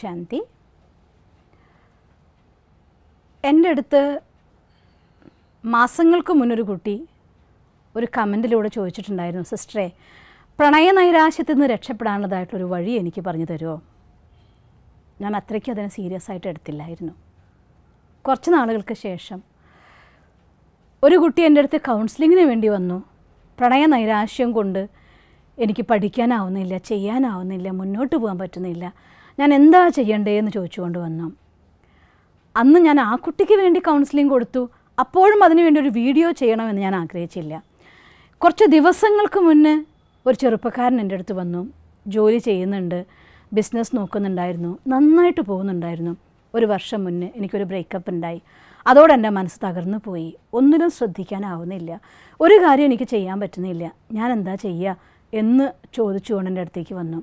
ശാന്തി. എന്റെ അടുത്ത് മാസങ്ങൾക്ക് മുന്നൊരു കുട്ടി ഒരു കമന്റിലൂടെ ചോദിച്ചിട്ടുണ്ടായിരുന്നു സിസ്റ്ററെ പ്രണയ നൈരാശ്യത്തിൽ നിന്ന് രക്ഷപ്പെടാനുള്ളതായിട്ടൊരു വഴി എനിക്ക് പറഞ്ഞു തരുമോ? ഞാൻ അത്രയ്ക്ക് അതിനെ സീരിയസ് ആയിട്ട് എടുത്തില്ലായിരുന്നു. കുറച്ച് നാളുകൾക്ക് ശേഷം ഒരു കുട്ടി എന്റെ അടുത്ത് കൗൺസിലിങ്ങിന് വേണ്ടി വന്നു. പ്രണയ നൈരാശ്യം കൊണ്ട് എനിക്ക് പഠിക്കാനാവുന്നില്ല ചെയ്യാനാവുന്നില്ല മുന്നോട്ട് പോകാൻ പറ്റുന്നില്ല. ഞാൻ എന്താ ചെയ്യേണ്ടതെന്ന് ചോദിച്ചുകൊണ്ട് വന്നു. അന്ന് ഞാൻ ആ കുട്ടിക്ക് വേണ്ടി കൗൺസിലിംഗ് കൊടുത്തു. അപ്പോഴും അതിനുവേണ്ടി ഒരു വീഡിയോ ചെയ്യണമെന്ന് ഞാൻ ആഗ്രഹിച്ചില്ല. കുറച്ച് ദിവസങ്ങൾക്ക് മുന്നേ ഒരു ചെറുപ്പക്കാരൻ എന്റെ അടുത്ത് വന്നു. ജോലി ചെയ്യുന്നുണ്ട്. ബിസിനസ് നോക്കുന്നുണ്ടായിരുന്നു. നന്നായിട്ട് പോകുന്നുണ്ടായിരുന്നു. ഒരു വർഷം മുന്നേ എനിക്കൊരു ബ്രേക്കപ്പ് ഉണ്ടായി. അതോടെ എന്റെ മനസ്സ് തകർന്നു പോയി. ഒന്നിനും ശ്രദ്ധിക്കാനാവുന്നില്ല. ഒരു കാര്യം എനിക്ക് ചെയ്യാൻ പറ്റുന്നില്ല. ഞാൻ എന്താ ചെയ്യുക എന്ന് ചോദിച്ചുകൊണ്ട് എന്റെ അടുത്തേക്ക് വന്നു.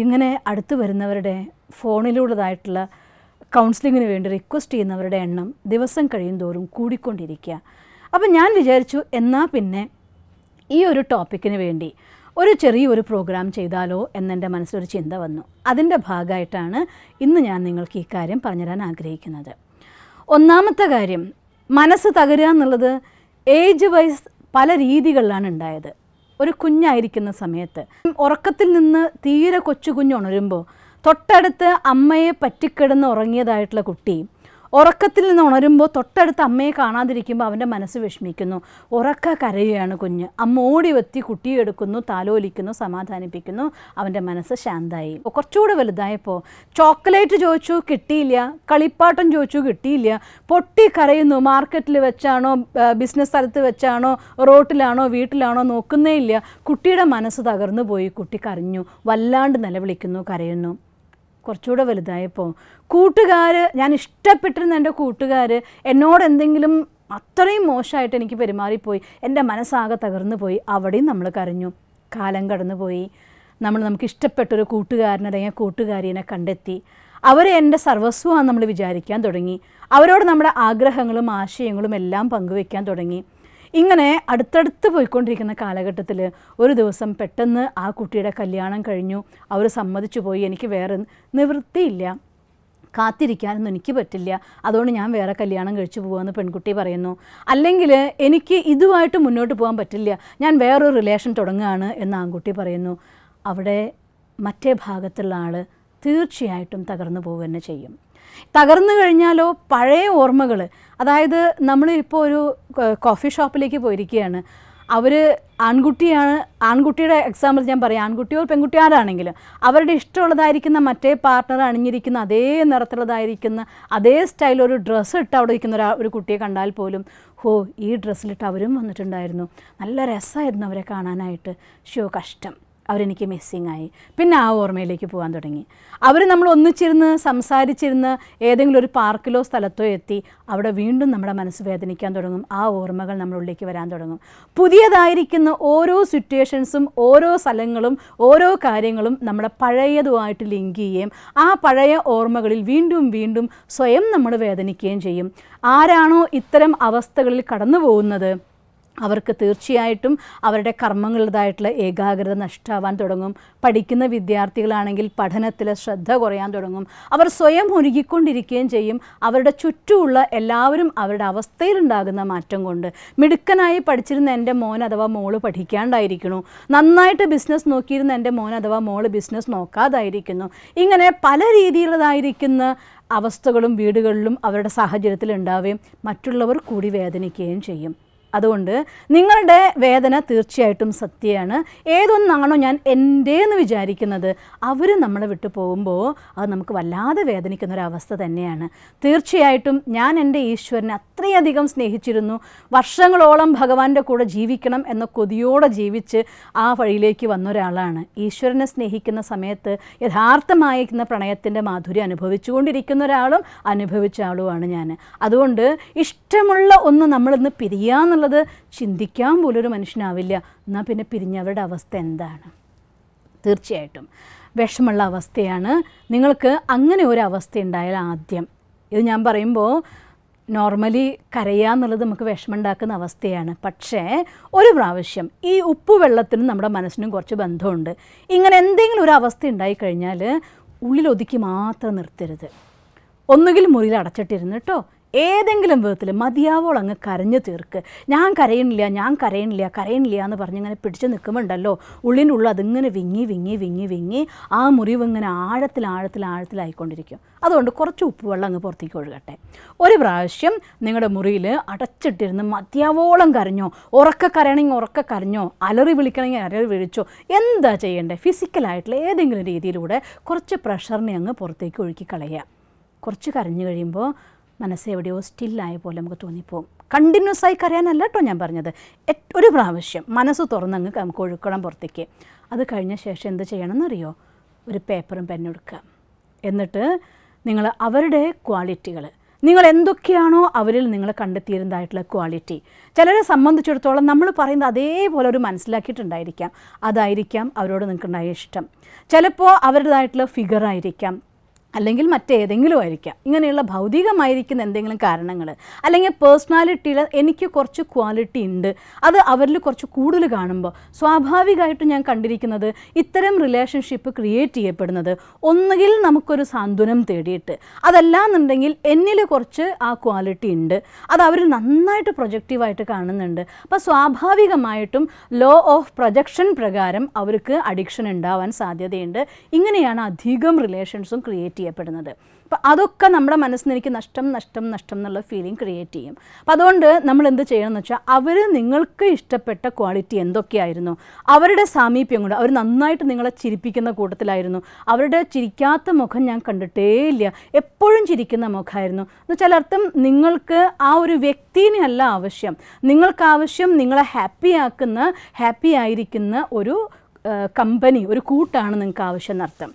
ഇങ്ങനെ അടുത്ത് വരുന്നവരുടെ ഫോണിലുള്ളതായിട്ടുള്ള കൗൺസിലിങ്ങിന് വേണ്ടി റിക്വസ്റ്റ് ചെയ്യുന്നവരുടെ എണ്ണം ദിവസം കഴിയും തോറും കൂടിക്കൊണ്ടിരിക്കുക. അപ്പം ഞാൻ വിചാരിച്ചു എന്നാൽ പിന്നെ ഈ ഒരു ടോപ്പിക്കിന് വേണ്ടി ഒരു ചെറിയൊരു പ്രോഗ്രാം ചെയ്താലോ എന്നെന്റെ മനസ്സിലൊരു ചിന്ത വന്നു. അതിന്റെ ഭാഗമായിട്ടാണ് ഇന്ന് ഞാൻ നിങ്ങൾക്ക് ഈ കാര്യം പറഞ്ഞുതരാൻ ആഗ്രഹിക്കുന്നത്. ഒന്നാമത്തെ കാര്യം മനസ്സ് തകരുക എന്നുള്ളത് ഏജ് വൈസ് പല രീതികളിലാണ് ഉണ്ടായത്. ഒരു കുഞ്ഞായിരിക്കുന്ന സമയത്ത്. ഉറക്കത്തിൽ നിന്ന് തീരെ കൊച്ചു കുഞ്ഞുണരുമ്പോൾ തൊട്ടടുത്ത് അമ്മയെ പറ്റിക്കിടന്ന് ഉറങ്ങിയതായിട്ടുള്ള കുട്ടി ഉറക്കത്തിൽ നിന്ന് ഉണരുമ്പോൾ തൊട്ടടുത്ത് അമ്മയെ കാണാതിരിക്കുമ്പോൾ അവന്റെ മനസ്സ് വിഷമിക്കുന്നു. ഉറക്ക കരയുകയാണ് കുഞ്ഞ്. അമ്മ ഓടി വെത്തി കുട്ടിയെ എടുക്കുന്നു താലോലിക്കുന്നു സമാധാനിപ്പിക്കുന്നു. അവന്റെ മനസ്സ് ശാന്തായി. കുറച്ചുകൂടെ വലുതായപ്പോൾ ചോക്ലേറ്റ് ചോദിച്ചു കിട്ടിയില്ല. കളിപ്പാട്ടം ചോദിച്ചു കിട്ടിയില്ല. പൊട്ടി കരയുന്നു. മാർക്കറ്റിൽ വെച്ചാണോ ബിസിനസ് സ്ഥലത്ത് വെച്ചാണോ റോട്ടിലാണോ വീട്ടിലാണോ നോക്കുന്നേ ഇല്ല. കുട്ടിയുടെ മനസ്സ് തകർന്നു പോയി. കുട്ടി കരഞ്ഞു. വല്ലാണ്ട് നിലവിളിക്കുന്നു കരയുന്നു. കുറച്ചുകൂടെ വലുതായപ്പോൾ കൂട്ടുകാർ ഞാൻ ഇഷ്ടപ്പെട്ടിരുന്ന എന്റെ കൂട്ടുകാർ എന്നോട് എന്തെങ്കിലും അത്രയും മോശമായിട്ട് എനിക്ക് പെരുമാറിപ്പോയി. എന്റെ മനസ്സാകെ തകർന്നു പോയി. അവിടെയും നമ്മൾ കരഞ്ഞു. കാലം കടന്നു പോയി നമ്മൾ നമുക്ക് ഇഷ്ടപ്പെട്ടൊരു കൂട്ടുകാരനെ അല്ലെങ്കിൽ കൂട്ടുകാരിനെ കണ്ടെത്തി. അവരെ എന്റെ സർവസ്വമാണ് നമ്മൾ വിചാരിക്കാൻ തുടങ്ങി. അവരോട് നമ്മുടെ ആഗ്രഹങ്ങളും ആശയങ്ങളും എല്ലാം പങ്കുവെക്കാൻ തുടങ്ങി. ഇങ്ങനെ അടുത്തടുത്ത് പോയിക്കൊണ്ടിരിക്കുന്ന കാലഘട്ടത്തിൽ ഒരു ദിവസം പെട്ടെന്ന് ആ കുട്ടിയുടെ കല്യാണം കഴിഞ്ഞു. അവർ സമ്മതിച്ചു പോയി. എനിക്ക് വേറെ നിവൃത്തിയില്ല. കാത്തിരിക്കാനൊന്നും എനിക്ക് പറ്റില്ല. അതുകൊണ്ട് ഞാൻ വേറെ കല്യാണം കഴിച്ചു പോകുമെന്ന് പെൺകുട്ടി പറയുന്നു. അല്ലെങ്കിൽ എനിക്ക് ഇതുമായിട്ട് മുന്നോട്ട് പോകാൻ പറ്റില്ല. ഞാൻ വേറൊരു റിലേഷൻ തുടങ്ങുകയാണ് എന്ന് ആൺകുട്ടി പറയുന്നു. അവിടെ മറ്റേ ഭാഗത്തുള്ള ആൾ തീർച്ചയായിട്ടും തകർന്നു പോവുക തന്നെ ചെയ്യും. തകർന്നു കഴിഞ്ഞാലോ പഴയ ഓർമ്മകൾ അതായത് നമ്മൾ ഇപ്പോൾ ഒരു കോഫി ഷോപ്പിലേക്ക് പോയിരിക്കുകയാണ് അവർ ആൺകുട്ടിയാണ് ആൺകുട്ടിയുടെ എക്സാമ്പിൾ ഞാൻ പറയാം. ആൺകുട്ടിയോ പെൺകുട്ടിയോ ആരാണെങ്കിലും അവരുടെ ഇഷ്ടമുള്ളതായിരിക്കുന്ന മറ്റേ പാർട്ണർ അണിഞ്ഞിരിക്കുന്ന അതേ നിറത്തിലുള്ളതായിരിക്കുന്ന അതേ സ്റ്റൈൽ ഒരു ഡ്രസ്സ് ഇട്ട് അവിടെ ഇരിക്കുന്ന ഒരു ഒരു കുട്ടിയെ കണ്ടാൽ പോലും ഹോ ഈ ഡ്രസ്സിലിട്ട് അവരും വന്നിട്ടുണ്ടായിരുന്നു. നല്ല രസമായിരുന്നു അവരെ കാണാനായിട്ട്. ഷോ കഷ്ടം. അവരെനിക്ക് മിസ്സിങ് ആയി. പിന്നെ ആ ഓർമ്മയിലേക്ക് പോകാൻ തുടങ്ങി. അവർ നമ്മൾ ഒന്നിച്ചിരുന്ന് സംസാരിച്ചിരുന്ന് ഏതെങ്കിലും ഒരു പാർക്കിലോ സ്ഥലത്തോ എത്തി അവിടെ വീണ്ടും നമ്മുടെ മനസ്സ് വേദനിക്കാൻ തുടങ്ങും. ആ ഓർമ്മകൾ നമ്മളുള്ളിലേക്ക് വരാൻ തുടങ്ങും. പുതിയതായിരിക്കുന്ന ഓരോ സിറ്റുവേഷൻസും ഓരോ സ്ഥലങ്ങളും ഓരോ കാര്യങ്ങളും നമ്മുടെ പഴയതുമായിട്ട് ലിങ്ക് ചെയ്യുകയും ആ പഴയ ഓർമ്മകളിൽ വീണ്ടും വീണ്ടും സ്വയം നമ്മൾ വേദനിക്കുകയും ചെയ്യും. ആരാണോ ഇത്തരം അവസ്ഥകളിൽ കടന്നു പോകുന്നത് അവർക്ക് തീർച്ചയായിട്ടും അവരുടെ കർമ്മങ്ങളുടേതായിട്ടുള്ള ഏകാഗ്രത നഷ്ടമാവാൻ തുടങ്ങും. പഠിക്കുന്ന വിദ്യാർത്ഥികളാണെങ്കിൽ പഠനത്തിൽ ശ്രദ്ധ കുറയാൻ തുടങ്ങും. അവർ സ്വയം ഒരുങ്ങിക്കൊണ്ടിരിക്കുകയും ചെയ്യും. അവരുടെ ചുറ്റുമുള്ള എല്ലാവരും അവരുടെ അവസ്ഥയിലുണ്ടാകുന്ന മാറ്റം കൊണ്ട്. മിടുക്കനായി പഠിച്ചിരുന്ന എന്റെ മോൻ അഥവാ മോൾ പഠിക്കാണ്ടായിരിക്കണു നന്നായിട്ട് ബിസിനസ് നോക്കിയിരുന്ന എന്റെ മോൻ അഥവാ മോൾ ബിസിനസ് നോക്കാതായിരിക്കുന്നു. ഇങ്ങനെ പല രീതിയിലുള്ളതായിരിക്കുന്ന അവസ്ഥകളും വീടുകളിലും അവരുടെ സാഹചര്യത്തിൽ ഉണ്ടാവുകയും മറ്റുള്ളവർ കൂടി വേദനിക്കുകയും ചെയ്യും. അതുകൊണ്ട് നിങ്ങളുടെ വേദന തീർച്ചയായിട്ടും സത്യമാണ് ഏതൊന്നാണോ ഞാൻ എന്റേന്ന് വിചാരിക്കുന്നത് അവർ നമ്മളെ വിട്ടു പോകുമ്പോൾ അത് നമുക്ക് വല്ലാതെ വേദനിക്കുന്ന ഒരു അവസ്ഥ തന്നെയാണ്. തീർച്ചയായിട്ടും ഞാൻ എന്റെ ഈശ്വരനെ അത്രയധികം സ്നേഹിച്ചിരുന്നു. വർഷങ്ങളോളം ഭഗവാന്റെ കൂടെ ജീവിക്കണം എന്ന കൊതിയോടെ ജീവിച്ച് ആ വഴിയിലേക്ക് വന്ന ഒരാളാണ് ഈശ്വരനെ സ്നേഹിക്കുന്ന സമയത്ത് യഥാർത്ഥമായിരിക്കുന്ന പ്രണയത്തിന്റെ മാധുര്യം അനുഭവിച്ചുകൊണ്ടിരിക്കുന്ന ഒരാളും അനുഭവിച്ച ആളുമാണ് ഞാൻ. അതുകൊണ്ട് ഇഷ്ടമുള്ള ഒന്ന് നമ്മളിന്ന് പിരിയാന്നുള്ളത് ചിന്തിക്കാൻ പോലും ഒരു മനുഷ്യനാവില്ല. എന്നാൽ പിന്നെ പിരിഞ്ഞവരുടെ അവസ്ഥ എന്താണ്? തീർച്ചയായിട്ടും. വിഷമുള്ള അവസ്ഥയാണ്. നിങ്ങൾക്ക് അങ്ങനെ ഒരു അവസ്ഥ ഉണ്ടായാൽ ആദ്യം. ഇത് ഞാൻ പറയുമ്പോൾ നോർമലി കരയുക എന്നുള്ളത് നമുക്ക് വിഷമുണ്ടാക്കുന്ന അവസ്ഥയാണ്. പക്ഷേ ഒരു പ്രാവശ്യം ഈ ഉപ്പ് വെള്ളത്തിനും നമ്മുടെ മനസ്സിനും കുറച്ച് ബന്ധമുണ്ട്. ഇങ്ങനെ എന്തെങ്കിലും ഒരു അവസ്ഥ ഉണ്ടായിക്കഴിഞ്ഞാൽ ഉള്ളിലൊതുക്കി മാത്രം നിർത്തരുത്. ഒന്നുകിൽ മുറിയിൽ അടച്ചിട്ടിരുന്നിട്ടോ ഏതെങ്കിലും വിധത്തിൽ മതിയാവോളം അങ്ങ് കരഞ്ഞു തീർക്ക്. ഞാൻ കരയണില്ല ഞാൻ കരയണില്ല കരയണില്ല എന്ന് പറഞ്ഞ് ഇങ്ങനെ പിടിച്ചു നിൽക്കുമ്പോണ്ടല്ലോ ഉള്ളിന്റെ ഉള്ളിൽ അതിങ്ങനെ വിങ്ങി വിങ്ങി വിങ്ങി വിങ്ങി ആ മുറിവ് ഇങ്ങനെ ആഴത്തിൽ ആഴത്തിൽ ആഴത്തിലായിക്കൊണ്ടിരിക്കും അതുകൊണ്ട് കുറച്ച് ഉപ്പുവെള്ളം അങ്ങ് പുറത്തേക്ക് ഒഴുകട്ടെ. ഒരു പ്രാവശ്യം നിങ്ങളുടെ മുറിയിൽ അടച്ചിട്ടിരുന്ന് മതിയാവോളം കരഞ്ഞോ ഉറക്ക കരയണമെങ്കിൽ ഉറക്ക കരഞ്ഞോ അലറി വിളിക്കണമെങ്കിൽ അലറി വിളിച്ചോ എന്താ ചെയ്യേണ്ടത് ഫിസിക്കലായിട്ടുള്ള ഏതെങ്കിലും രീതിയിലൂടെ കുറച്ച് പ്രഷറിനെ അങ്ങ് പുറത്തേക്ക് ഒഴുക്കി കളയുക. കുറച്ച് കരഞ്ഞു കഴിയുമ്പോൾ മനസ്സ് എവിടെയോ സ്റ്റില്ലായ പോലെ നമുക്ക് തോന്നിപ്പോവും. കണ്ടിന്യൂസ് ആയി കരയാനല്ല കേട്ടോ ഞാൻ പറഞ്ഞത്. ഒരു പ്രാവശ്യം മനസ്സ് തുറന്നങ്ങ് നമുക്ക് ഒഴുക്കണം പുറത്തേക്ക്. അത് കഴിഞ്ഞ ശേഷം എന്ത് ചെയ്യണമെന്നറിയോ? ഒരു പേപ്പറും പെന്നും എടുക്കുക. എന്നിട്ട് നിങ്ങൾ അവരുടെ ക്വാളിറ്റികൾ നിങ്ങൾ എന്തൊക്കെയാണോ അവരിൽ നിങ്ങൾ കണ്ടെത്തിയിരുന്നതായിട്ടുള്ള ക്വാളിറ്റി. ചിലരെ സംബന്ധിച്ചിടത്തോളം നമ്മൾ പറയുന്നത് അതേപോലെ ഒരു മനസ്സിലാക്കിയിട്ടുണ്ടായിരിക്കാം. അതായിരിക്കാം അവരോട് നിങ്ങൾക്കുണ്ടായ ഇഷ്ടം. ചിലപ്പോൾ അവരുടേതായിട്ടുള്ള ഫിഗർ ആയിരിക്കാം. അല്ലെങ്കിൽ മറ്റേതെങ്കിലും ആയിരിക്കാം. ഇങ്ങനെയുള്ള ഭൗതികമായിരിക്കുന്ന എന്തെങ്കിലും കാരണങ്ങൾ അല്ലെങ്കിൽ പേഴ്സണാലിറ്റിയിൽ എനിക്ക് കുറച്ച് ക്വാളിറ്റി ഉണ്ട് അത് അവരിൽ കുറച്ച് കൂടുതൽ കാണുമ്പോൾ സ്വാഭാവികമായിട്ടും ഞാൻ കണ്ടിരിക്കുന്നത് ഇത്തരം റിലേഷൻഷിപ്പ് ക്രിയേറ്റ് ചെയ്യപ്പെടുന്നത് ഒന്നുകിൽ നമുക്കൊരു സാന്ത്വനം തേടിയിട്ട് അതല്ലാന്നുണ്ടെങ്കിൽ എന്നിൽ കുറച്ച് ആ ക്വാളിറ്റി ഉണ്ട് അത് അവർ നന്നായിട്ട് പ്രൊജക്റ്റീവായിട്ട് കാണുന്നുണ്ട്. അപ്പോൾ സ്വാഭാവികമായിട്ടും ലോ ഓഫ് പ്രൊജക്ഷൻ പ്രകാരം അവർക്ക് അഡിക്ഷൻ ഉണ്ടാവാൻ സാധ്യതയുണ്ട്. ഇങ്ങനെയാണ് അധികം റിലേഷൻസും ക്രിയേറ്റ് ചെയ്യപ്പെടുന്നത്. അപ്പോൾ അതൊക്കെ നമ്മുടെ മനസ്സിന് എനിക്ക് നഷ്ടം നഷ്ടം നഷ്ടം എന്നുള്ള ഫീലിംഗ് ക്രിയേറ്റ് ചെയ്യും. അപ്പം അതുകൊണ്ട് നമ്മൾ എന്ത് ചെയ്യണം എന്ന് വെച്ചാൽ അവർ നിങ്ങൾക്ക് ഇഷ്ടപ്പെട്ട ക്വാളിറ്റി എന്തൊക്കെയായിരുന്നു? അവരുടെ സാമീപ്യം കൊണ്ട് അവർ നന്നായിട്ട് നിങ്ങളെ ചിരിപ്പിക്കുന്ന കൂട്ടത്തിലായിരുന്നു. അവരുടെ ചിരിക്കാത്ത മുഖം ഞാൻ കണ്ടിട്ടേ ഇല്ല എപ്പോഴും ചിരിക്കുന്ന മുഖമായിരുന്നു എന്ന് വെച്ചാൽ അർത്ഥം നിങ്ങൾക്ക് ആ ഒരു വ്യക്തിനെ അല്ല ആവശ്യം. നിങ്ങൾക്ക് ആവശ്യം നിങ്ങളെ ഹാപ്പി ആക്കുന്ന ഹാപ്പി ആയിരിക്കുന്ന ഒരു കമ്പനി ഒരു കൂട്ടാണ് നിങ്ങൾക്ക് ആവശ്യം എന്നർത്ഥം.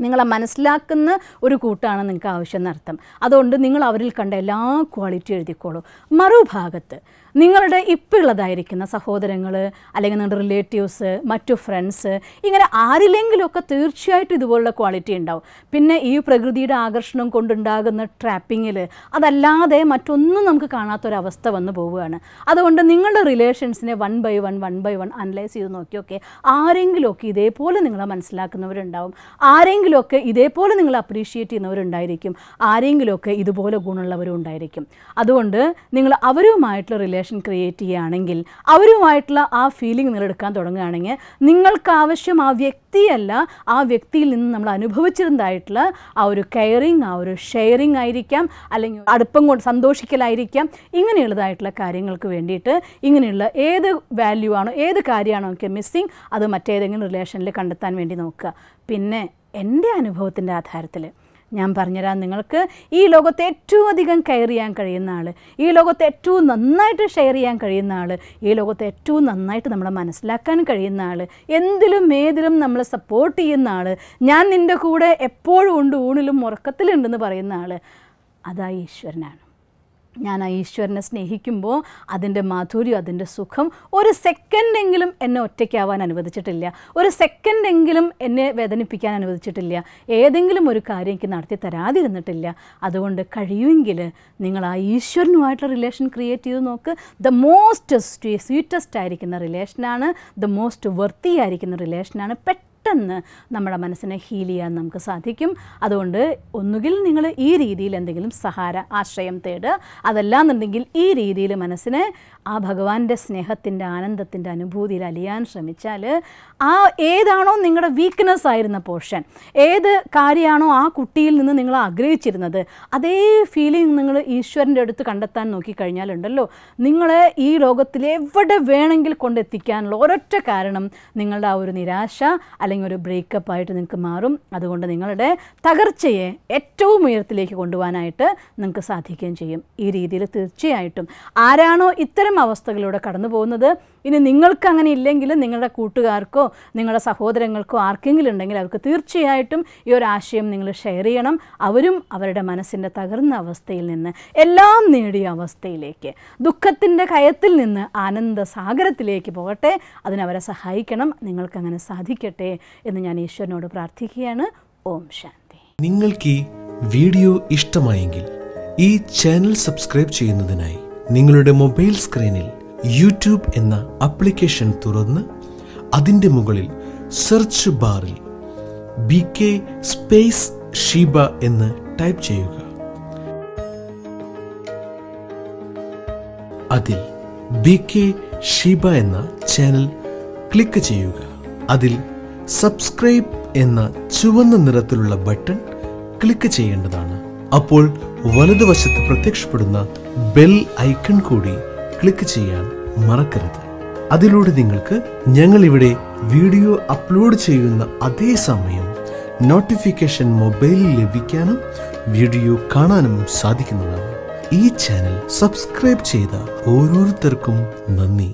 നിങ്ങളെ മനസ്സിലാക്കുന്ന ഒരു കൂട്ടാണ് നിങ്ങൾക്ക് ആവശ്യം എന്നർത്ഥം. അതുകൊണ്ട് നിങ്ങൾ അവരിൽ കണ്ട എല്ലാ ക്വാളിറ്റി എഴുതിക്കോളൂ. മറുഭാഗത്ത് നിങ്ങളുടെ ഇപ്പോഴുള്ളതായിരിക്കുന്ന സഹോദരങ്ങൾ അല്ലെങ്കിൽ നിങ്ങളുടെ റിലേറ്റീവ്സ് മറ്റു ഫ്രണ്ട്സ് ഇങ്ങനെ ആരിലെങ്കിലുമൊക്കെ തീർച്ചയായിട്ടും ഇതുപോലുള്ള ക്വാളിറ്റി ഉണ്ടാവും. പിന്നെ ഈ പ്രകൃതിയുടെ ആകർഷണം കൊണ്ടുണ്ടാകുന്ന ട്രാപ്പിങ്ങിൽ അതല്ലാതെ മറ്റൊന്നും നമുക്ക് കാണാത്തൊരവസ്ഥ വന്ന് പോവുകയാണ്. അതുകൊണ്ട് നിങ്ങളുടെ റിലേഷൻസിനെ one by one one by one analyse ചെയ്ത് നോക്കിയൊക്കെ ആരെങ്കിലുമൊക്കെ ഇതേപോലെ നിങ്ങളെ മനസ്സിലാക്കുന്നവരുണ്ടാവും. ആരെങ്കിലുമൊക്കെ ഇതേപോലെ നിങ്ങൾ അപ്രീഷിയേറ്റ് ചെയ്യുന്നവരുണ്ടായിരിക്കും. ആരെങ്കിലുമൊക്കെ ഇതുപോലെ ഗുണമുള്ളവരും ഉണ്ടായിരിക്കും അതുകൊണ്ട് നിങ്ങൾ അവരുമായിട്ടുള്ള റിലേഷൻ ക്രിയേറ്റ് ചെയ്യുകയാണെങ്കിൽ അവരുമായിട്ടുള്ള ആ ഫീലിംഗ് നിങ്ങളെടുക്കാൻ തുടങ്ങുകയാണെങ്കിൽ നിങ്ങൾക്ക് ആവശ്യം ആ വ്യക്തിയല്ല ആ വ്യക്തിയിൽ നിന്ന് നമ്മൾ അനുഭവിച്ചിരുന്നതായിട്ടുള്ള ആ ഒരു കെയറിങ് ആ ഒരു ഷെയറിങ് ആയിരിക്കാം അല്ലെങ്കിൽ അടുപ്പം കൊണ്ട് സന്തോഷിക്കലായിരിക്കാം. ഇങ്ങനെയുള്ളതായിട്ടുള്ള കാര്യങ്ങൾക്ക് വേണ്ടിയിട്ട് ഇങ്ങനെയുള്ള ഏത് വാല്യൂ ആണോ ഏത് കാര്യമാണോ ഒക്കെ മിസ്സിങ് അത് മറ്റേതെങ്കിലും റിലേഷനിൽ കണ്ടെത്താൻ വേണ്ടി നോക്കുക. പിന്നെ എന്റെ അനുഭവത്തിന്റെ ആധാരത്തിൽ ഞാൻ പറഞ്ഞുതരാം. നിങ്ങൾക്ക് ഈ ലോകത്ത് ഏറ്റവും അധികം കെയർ ചെയ്യാൻ കഴിയുന്ന ആൾ ഈ ലോകത്ത് ഏറ്റവും നന്നായിട്ട് ഷെയർ ചെയ്യാൻ കഴിയുന്ന ആൾ ഈ ലോകത്ത് ഏറ്റവും നന്നായിട്ട് നമ്മളെ മനസ്സിലാക്കാൻ കഴിയുന്ന ആൾ എന്തിലും ഏതിലും നമ്മളെ സപ്പോർട്ട് ചെയ്യുന്ന ആൾ ഞാൻ നിന്റെ കൂടെ എപ്പോഴും ഉണ്ട് ഊണിലും ഉറക്കത്തിലുണ്ടെന്ന് പറയുന്ന ആൾ അതാ ഈശ്വരനാണ്. ഞാൻ ആ ഈശ്വരനെ സ്നേഹിക്കുമ്പോൾ അതിന്റെ മാധുര്യം അതിന്റെ സുഖം ഒരു സെക്കൻഡെങ്കിലും എന്നെ ഒറ്റയ്ക്കാവാൻ അനുവദിച്ചിട്ടില്ല. ഒരു സെക്കൻഡെങ്കിലും എന്നെ വേദനിപ്പിക്കാൻ അനുവദിച്ചിട്ടില്ല. ഏതെങ്കിലും ഒരു കാര്യം എനിക്ക് നടത്തി തരാതിരുന്നിട്ടില്ല. അതുകൊണ്ട് കഴിയുമെങ്കിൽ നിങ്ങൾ ആ ഈശ്വരനുമായിട്ടുള്ള റിലേഷൻ ക്രിയേറ്റ് ചെയ്ത് നോക്ക്. ദ മോസ്റ്റ് സ്വീറ്റസ്റ്റ് ആയിരിക്കുന്ന റിലേഷനാണ് ദ മോസ്റ്റ് വർത്തി ആയിരിക്കുന്ന റിലേഷനാണ് പെട്ടെന്ന് പെട്ടെന്ന് നമ്മുടെ മനസ്സിനെ ഹീൽ ചെയ്യാൻ നമുക്ക് സാധിക്കും. അതുകൊണ്ട് ഒന്നുകിൽ നിങ്ങൾ ഈ രീതിയിൽ എന്തെങ്കിലും സഹാര ആശ്രയം തേടുക അതല്ലാന്നുണ്ടെങ്കിൽ ഈ രീതിയിൽ മനസ്സിനെ ആ ഭഗവാന്റെ സ്നേഹത്തിന്റെ ആനന്ദത്തിന്റെ അനുഭൂതിയിൽ അലിയാൻ ശ്രമിച്ചാൽ ആ ഏതാണോ നിങ്ങളുടെ വീക്ക്നെസ് ആയിരുന്ന പോർഷൻ ഏത് കാര്യമാണോ ആ കുട്ടിയിൽ നിന്ന് നിങ്ങൾ ആഗ്രഹിച്ചിരുന്നത് അതേ ഫീലിംഗ് നിങ്ങൾ ഈശ്വരന്റെ അടുത്ത് കണ്ടെത്താൻ നോക്കിക്കഴിഞ്ഞാലുണ്ടല്ലോ. നിങ്ങളെ ഈ ലോകത്തിൽ എവിടെ വേണമെങ്കിൽ കൊണ്ടെത്തിക്കാനുള്ള ഒരൊറ്റ കാരണം നിങ്ങളുടെ ആ ഒരു നിരാശ അല്ലെങ്കിൽ ഒരു ബ്രേക്കപ്പ് ആയിട്ട് നിങ്ങൾക്ക് മാറും. അതുകൊണ്ട് നിങ്ങളുടെ തകർച്ചയെ ഏറ്റവും ഉയരത്തിലേക്ക് കൊണ്ടുപോകാനായിട്ട് നിങ്ങൾക്ക് സാധിക്കുകയും ചെയ്യും. ഈ രീതിയിൽ തീർച്ചയായിട്ടും ആരാണോ ഇത്തരം അവസ്ഥകളിലൂടെ കടന്നു പോകുന്നത് ഇനി നിങ്ങൾക്ക് അങ്ങനെ ഇല്ലെങ്കിൽ നിങ്ങളുടെ കൂട്ടുകാർക്കോ നിങ്ങളുടെ സഹോദരങ്ങൾക്കോ ആർക്കെങ്കിലും ഉണ്ടെങ്കിൽ അവർക്ക് തീർച്ചയായിട്ടും ഈ ഒരു ആശയം നിങ്ങൾ ഷെയർ ചെയ്യണം. അവരും അവരുടെ മനസ്സിന്റെ തകർന്ന അവസ്ഥയിൽ നിന്ന് എല്ലാം നേടിയ അവസ്ഥയിലേക്ക് ദുഃഖത്തിന്റെ കയത്തിൽ നിന്ന് ആനന്ദ സാഗരത്തിലേക്ക് പോകട്ടെ. അതിനവരെ സഹായിക്കണം. നിങ്ങൾക്കങ്ങനെ സാധിക്കട്ടെ എന്ന് ഞാൻ ഈശ്വരനോട് പ്രാർത്ഥിക്കുകയാണ്. ഓം ശാന്തി. നിങ്ങൾക്ക് ഈ വീഡിയോ ഇഷ്ടമായെങ്കിൽ ഈ ചാനൽ സബ്സ്ക്രൈബ് ചെയ്യുന്നതിനായി നിങ്ങളുടെ മൊബൈൽ സ്ക്രീനിൽ യൂട്യൂബ് എന്ന ആപ്ലിക്കേഷൻ തുറന്ന് അതിന്റെ മുകളിൽ സെർച്ച് ബാറിൽ ബി കെ സ്പേസ് ഷീബ എന്ന് ടൈപ്പ് ചെയ്യുക. അതിൽ ബി കെ ഷീബ എന്ന ചാനൽ ക്ലിക്ക് ചെയ്യുക. അതിൽ സബ്സ്ക്രൈബ് എന്ന ചുവന്ന നിറത്തിലുള്ള ബട്ടൺ ക്ലിക്ക് ചെയ്യേണ്ടതാണ്. അപ്പോൾ വലതുവശത്ത് പ്രത്യക്ഷപ്പെടുന്ന ബെൽ ഐക്കൺ കൂടി ക്ലിക്ക് ചെയ്യാൻ മറക്കരുത്. അതിലൂടെ നിങ്ങൾക്ക് ഞങ്ങൾ ഇവിടെ വീഡിയോ അപ്ലോഡ് ചെയ്യുന്ന അതേ സമയം നോട്ടിഫിക്കേഷൻ മൊബൈലിൽ ലഭിക്കാനും വീഡിയോ കാണാനും സാധിക്കുന്നതാണ്. ഈ ചാനൽ സബ്സ്ക്രൈബ് ചെയ്ത ഓരോരുത്തർക്കും നന്ദി.